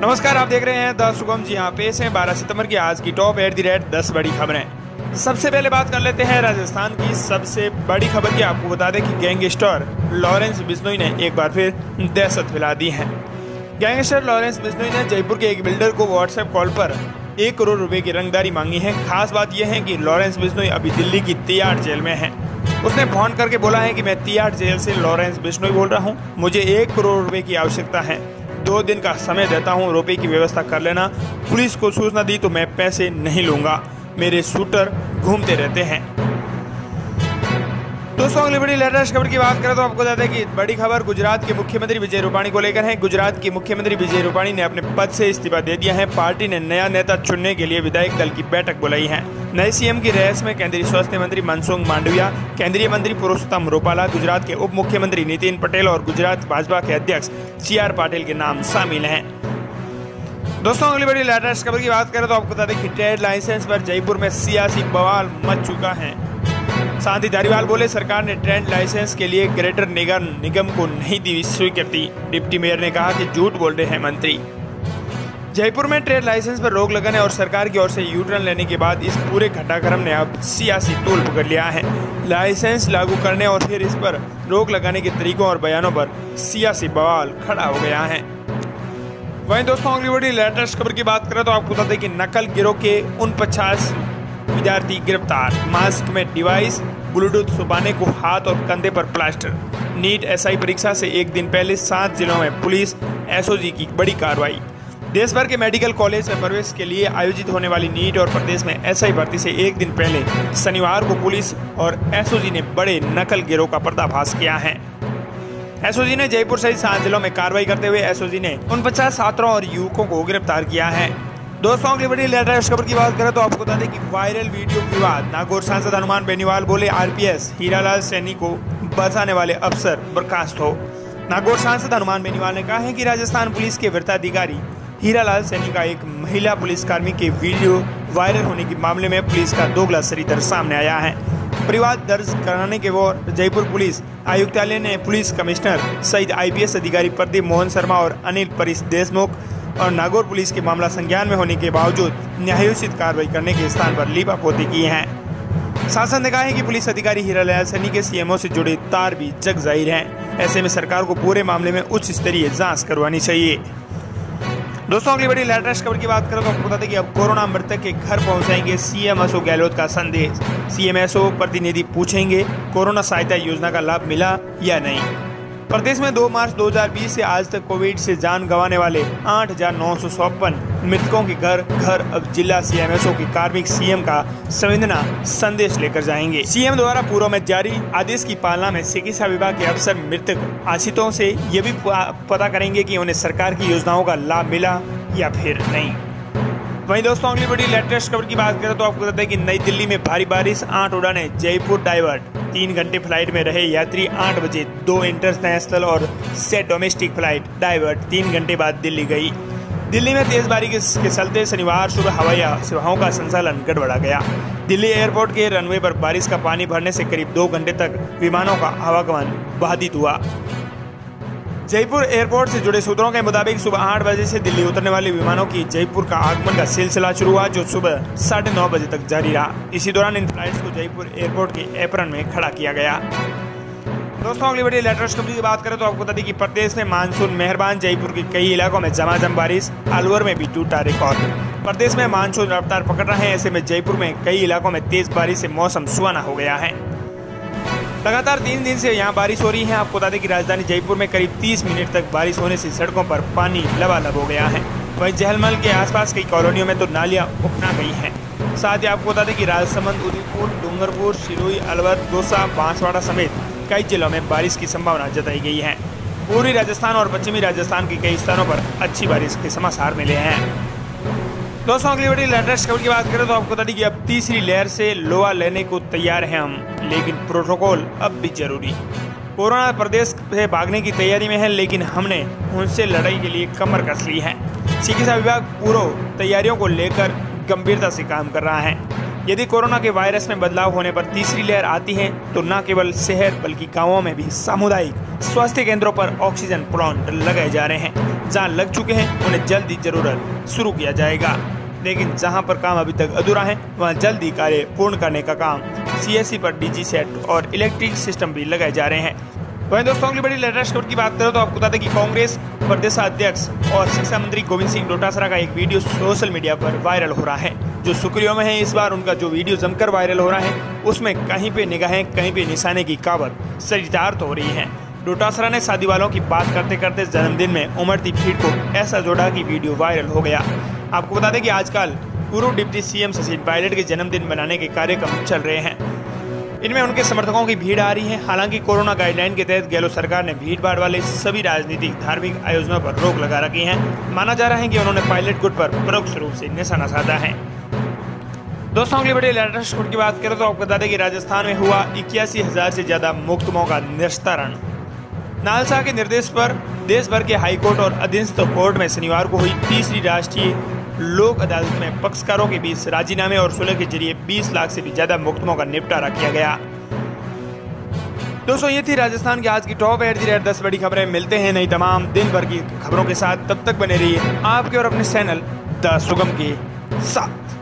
नमस्कार, आप देख रहे हैं द सुगम जी यहाँ पेश है बारह सितंबर की आज की टॉप एट दी रेट दस बड़ी खबरें। सबसे पहले बात कर लेते हैं राजस्थान की सबसे बड़ी खबर की। आपको बता दें कि गैंगस्टर लॉरेंस बिश्नोई ने एक बार फिर दहशत फैला दी है। गैंगस्टर लॉरेंस बिश्नोई ने जयपुर के एक बिल्डर को व्हाट्सएप कॉल पर एक करोड़ रुपए की रंगदारी मांगी है। खास बात यह है कि लॉरेंस बिश्नोई अभी दिल्ली की तिहाड़ जेल में है। उसने फ़ोन करके बोला है कि मैं तिहाड़ जेल से लॉरेंस बिश्नोई बोल रहा हूँ। मुझे एक करोड़ रुपए की आवश्यकता है। दो दिन का समय देता हूँ रुपए की व्यवस्था कर लेना। पुलिस को सूचना दी तो मैं पैसे नहीं लूँगा। मेरे शूटर घूमते रहते हैं। दोस्तों, अगली बड़ी लेटेस्ट खबर की बात करें तो आपको बता दें कि बड़ी खबर, गुजरात के मुख्यमंत्री विजय रूपाणी को लेकर है। गुजरात के मुख्यमंत्री विजय रूपाणी ने अपने पद से इस्तीफा दे दिया है। पार्टी ने नया नेता चुनने के लिए विधायक दल की बैठक बुलाई है। नए सीएम की रेस में केंद्रीय स्वास्थ्य मंत्री मनसुख मांडविया, केंद्रीय मंत्री पुरुषोत्तम रूपाला, गुजरात के उप मुख्यमंत्री नितिन पटेल और गुजरात भाजपा के अध्यक्ष सी आर पाटिल के नाम शामिल हैं। दोस्तों, अगली बड़ी लेटेस्ट खबर की बात करें तो आपको बता दें कि ट्रेड लाइसेंस पर जयपुर में सियासी बवाल मच चुका है। शांति धारीवाल बोले, सरकार ने ट्रेंड लाइसेंस के लिए ग्रेटर निगम निगम को नहीं दी स्वीकृति। डिप्टी मेयर ने कहा कि झूठ बोल रहे हैं मंत्री। जयपुर में ट्रेड लाइसेंस पर रोक लगाने और सरकार की ओर से यू टर्न लेने के बाद इस पूरे घटनाक्रम ने अब सियासी तूल पकड़ लिया है। लाइसेंस लागू करने और फिर इस पर रोक लगाने के तरीकों और बयानों पर सियासी बवाल खड़ा हो गया है। वहीं दोस्तों, अगली बड़ी लेटेस्ट खबर की बात करें तो आपको बता दें कि नकल गिरोह के उन पचास विद्यार्थी गिरफ़्तार। मास्क में डिवाइस, ब्लूटूथ सुबाने को हाथ और कंधे पर प्लास्टर। नीट एसआई परीक्षा से एक दिन पहले सात जिलों में पुलिस, एसओजी की बड़ी कार्रवाई। देश भर के मेडिकल कॉलेज में प्रवेश के लिए आयोजित होने वाली नीट और प्रदेश में एसआई भर्ती से एक दिन पहले शनिवार को पुलिस और एसओजी ने बड़े नकल गिरोह का पर्दाफाश किया है। एसओजी ने जयपुर सहित सात जिलों में कार्रवाई करते हुए एसओजी ने उन पचास छात्रों और युवकों को गिरफ़्तार किया है। दोस्तों अगली बड़ी लेटेस्ट खबर की बात करें तो आपको बता दें कि वायरल वीडियो विवाद नागौर सांसद हनुमान बेनीवाल बोले, आरपीएस हीरालाल सैनी को बचाने वाले अफसर बर्खास्त हो। नागौर सांसद हनुमान बेनीवाल ने कहा है कि राजस्थान पुलिस के वृत्ताधिकारी हीरालाल सैनी का एक महिला पुलिसकर्मी के वीडियो वायरल होने के मामले में पुलिस का दोगला सरीदर सामने आया है। परिवार दर्ज कराने के वो जयपुर पुलिस आयुक्तालय ने पुलिस कमिश्नर सहित आईपीएस अधिकारी प्रदीप मोहन शर्मा और अनिल परिस देशमुख और नागौर पुलिस के मामला संज्ञान में होने के बावजूद न्यायोचित कार्रवाई करने के स्थान पर लीपापोती की है। शासन ने कहा है कि पुलिस अधिकारी हीरालाल सैनी के सीएमओ से जुड़े तार भी जग ज़ाहिर हैं। ऐसे में सरकार को पूरे मामले में उच्च स्तरीय जाँच करवानी चाहिए। दोस्तों अगली बड़ी लेटेस्ट खबर की बात करें तो आपको बता दें कि अब कोरोना मृतक के घर पहुंचाएँगे सीएम अशोक गहलोत का संदेश। सीएम अशोक प्रतिनिधि पूछेंगे, कोरोना सहायता योजना का लाभ मिला या नहीं? प्रदेश में 2 मार्च 2020 से आज तक कोविड से जान गंवाने वाले आठ मृतकों के घर घर अब जिला सीएमएसओ की कार्मिक सीएम का संवेदना संदेश लेकर जाएँगे। सीएम द्वारा पूर्व में जारी आदेश की पालना में चिकित्सा विभाग के अफसर मृतक आश्रितों से ये भी पता करेंगे कि उन्हें सरकार की योजनाओं का लाभ मिला या फिर नहीं। वहीं दोस्तों, अगली बड़ी लेटेस्ट खबर की बात करें तो आपको बता दें कि नई दिल्ली में भारी बारिश, आठ उड़ाने, जयपुर डाइवर्ट तीन घंटे फ़्लाइट में रहे यात्री आठ बजे, दो इंटरनेशनल और से डोमेस्टिक फ़्लाइट डाइवर्ट तीन घंटे बाद दिल्ली गई। दिल्ली में तेज बारिश के चलते शनिवार सुबह हवाई सेवाओं का संचालन गड़बड़ा गया। दिल्ली एयरपोर्ट के रनवे पर बारिश का पानी भरने से करीब दो घंटे तक विमानों का आवागमन बाधित हुआ। जयपुर एयरपोर्ट से जुड़े सूत्रों के मुताबिक सुबह आठ बजे से दिल्ली उतरने वाले विमानों की जयपुर का आगमन का सिलसिला शुरू हुआ, जो सुबह साढ़े नौ बजे तक जारी रहा। इसी दौरान इन फ्लाइट्स को जयपुर एयरपोर्ट के एप्रन में खड़ा किया गया। दोस्तों, अगली बड़ी खबर की बात करें तो आपको बता दें कि प्रदेश में मानसून मेहरबान, जयपुर के कई इलाकों में जमाजम बारिश, अलवर में भी टूटा रिकॉर्ड। प्रदेश में मानसून रफ्तार पकड़ रहे हैं, ऐसे में जयपुर में कई इलाकों में तेज बारिश से मौसम सुहाना हो गया है। लगातार तीन दिन से यहाँ बारिश हो रही है। आपको बता दें कि राजधानी जयपुर में करीब 30 मिनट तक बारिश होने से सड़कों पर पानी लबालब हो गया है। वहीं जहलमल के आसपास कई कॉलोनियों में तो नालियाँ उपना गई हैं। साथ ही आपको बता दें कि राजसमंद, उदयपुर, डूंगरपुर, शिरोई, अलवर दौसा बांसवाड़ा समेत कई जिलों में बारिश की संभावना जताई गई है। पूर्वी राजस्थान और पश्चिमी राजस्थान के कई स्थानों पर अच्छी बारिश के समाचार मिले हैं। दोस्तों, अगली बड़ी लेटेस्ट खबर की बात करें तो आपको बता दें कि अब तीसरी लहर से लोहा लेने को तैयार हैं हम, लेकिन प्रोटोकॉल अब भी ज़रूरी कोरोना प्रदेश से भागने की तैयारी में है, लेकिन हमने उनसे लड़ाई के लिए कमर कस ली है। चिकित्सा विभाग पूर्व तैयारियों को लेकर गंभीरता से काम कर रहा है। यदि कोरोना के वायरस में बदलाव होने पर तीसरी लहर आती है तो न केवल शहर, बल्कि गाँवों में भी सामुदायिक स्वास्थ्य केंद्रों पर ऑक्सीजन प्लांट लगाए जा रहे हैं। जहाँ लग चुके हैं, उन्हें जल्दी ज़रूरत शुरू किया जाएगा। लेकिन जहाँ पर काम अभी तक अधूरा है, वहाँ जल्द ही कार्य पूर्ण करने का काम सीएससी पर डीजी सेट और इलेक्ट्रिक सिस्टम भी लगाए जा रहे हैं। वहीं दोस्तों, अगली बड़ी लेटेस्ट खबर की बात करें तो आपको बता दें कि कांग्रेस प्रदेशाध्यक्ष और शिक्षा मंत्री गोविंद सिंह डोटासरा का एक वीडियो सोशल मीडिया पर वायरल हो रहा है। जो सुक्रियो में है, इस बार उनका जो वीडियो जमकर वायरल हो रहा है, उसमें कहीं पे निगाहें, कहीं पे निशाने की कावत चरितार्थ हो रही है। डोटासरा ने शादी वालों की बात करते करते जन्मदिन में उमड़ती भीड़ को ऐसा जोड़ा कि वीडियो वायरल हो गया। आपको बता दें कि आजकल पूर्व डिप्टी सीएम सचिन पायलट के जन्मदिन मनाने के कार्यक्रम चल रहे हैं। इनमें उनके समर्थकों की भीड़ आ रही है। हालाँकि कोरोना गाइडलाइन के तहत गहलोत सरकार ने भीड़ भाड़ वाले सभी राजनीतिक, धार्मिक आयोजनों पर रोक लगा रखी है। माना जा रहा है कि उन्होंने पायलट गुट पर परोक्ष रूप से निशाना साधा है। दोस्तों, अगली बड़ी लेटेस्ट खबर की बात करें तो आपको बता दें कि राजस्थान में हुआ इक्यासी हज़ार से ज़्यादा मुक्तमों का निस्तारण। नालसा के निर्देश पर देश भर के हाईकोर्ट और अधीनस्थ कोर्ट में शनिवार को हुई तीसरी राष्ट्रीय लोक अदालत में पक्षकारों के बीच राजीनामे और सुलह के ज़रिए 20 लाख से भी ज़्यादा मुकदमों का निपटारा किया गया। दोस्तों, ये थी राजस्थान की आज की टॉप एट दी दस बड़ी खबरें मिलते हैं नई तमाम दिन भर की खबरों के साथ। तब तक बने रहिए आपके और अपने चैनल द सुगम के साथ।